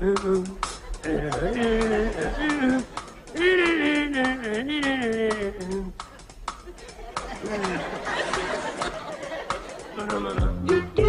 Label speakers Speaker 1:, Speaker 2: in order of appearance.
Speaker 1: Mm-hmm. mana